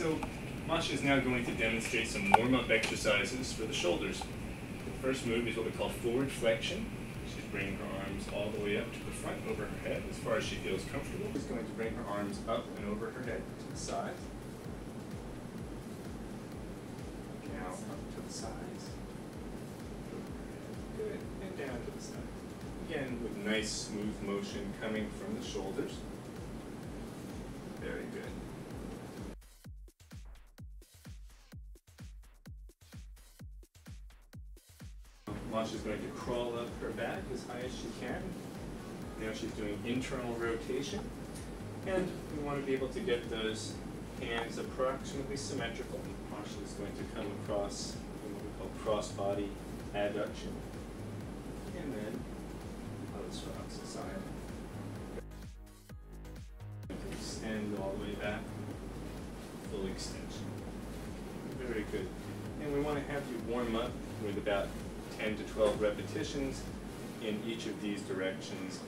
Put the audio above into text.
So Masha is now going to demonstrate some warm-up exercises for the shoulders. The first move is what we call forward flexion. She's bringing her arms all the way up to the front over her head as far as she feels comfortable. She's going to bring her arms up and over her head to the side. Now up to the sides. Good. And down to the side. Again, with nice smooth motion coming from the shoulders. Very good. Masha's going to crawl up her back as high as she can. Now she's doing internal rotation. And we want to be able to get those hands approximately symmetrical. Masha is going to come across what we call cross-body adduction. And then from opposite side. Extend all the way back. Full extension. Very good. And we want to have you warm up with about 10 to 12 repetitions in each of these directions